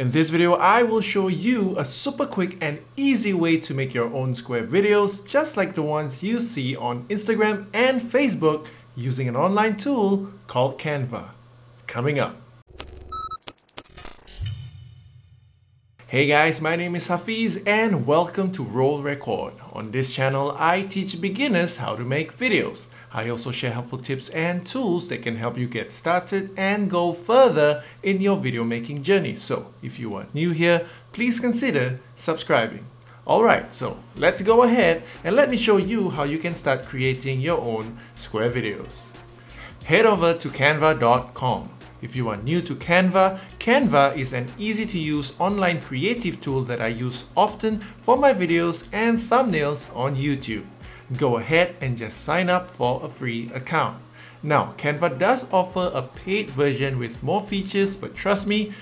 In this video, I will show you a super quick and easy way to make your own square videos just like the ones you see on Instagram and Facebook using an online tool called Canva. Coming up. Hey guys, my name is Hafiz and welcome to Roll Record. On this channel, I teach beginners how to make videos. I also share helpful tips and tools that can help you get started and go further in your video making journey. So if you are new here, please consider subscribing. Alright, so let's go ahead and let me show you how you can start creating your own square videos. Head over to canva.com. If you are new to Canva, Canva is an easy to use online creative tool that I use often for my videos and thumbnails on YouTube. Go ahead and just sign up for a free account. Now, Canva does offer a paid version with more features, but trust me,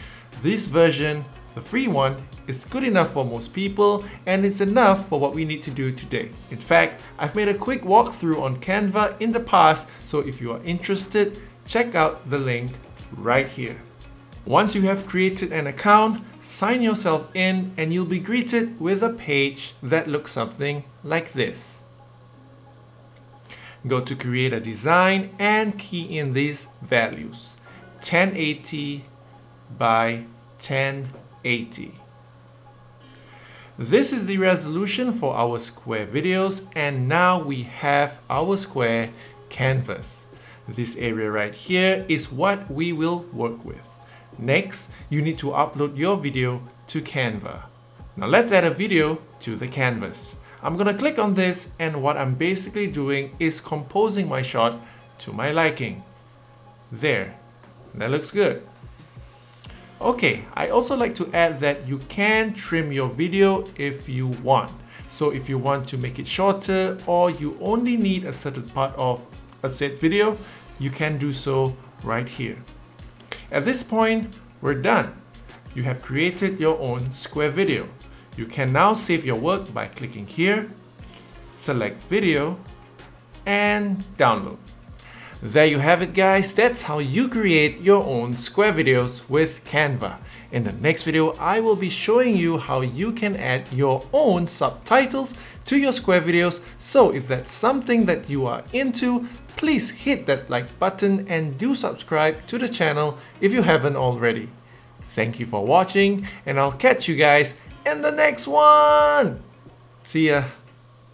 this version, the free one, is good enough for most people and it's enough for what we need to do today. In fact, I've made a quick walkthrough on Canva in the past, so if you are interested, check out the link right here. Once you have created an account, sign yourself in and you'll be greeted with a page that looks something like this. Go to create a design and key in these values. 1080 by 1080. This is the resolution for our square videos and now we have our square canvas. This area right here is what we will work with. Next, you need to upload your video to Canva. Now let's add a video to the canvas. I'm gonna click on this and what I'm basically doing is composing my shot to my liking. There, that looks good. Okay, I also like to add that you can trim your video if you want. So if you want to make it shorter or you only need a certain part of a set video, you can do so right here. At this point, we're done. You have created your own square video. You can now save your work by clicking here, select video, and download. There you have it guys, that's how you create your own square videos with Canva. In the next video, I will be showing you how you can add your own subtitles to your square videos. So if that's something that you are into, please hit that like button and do subscribe to the channel if you haven't already. Thank you for watching and I'll catch you guys in the next one. See ya.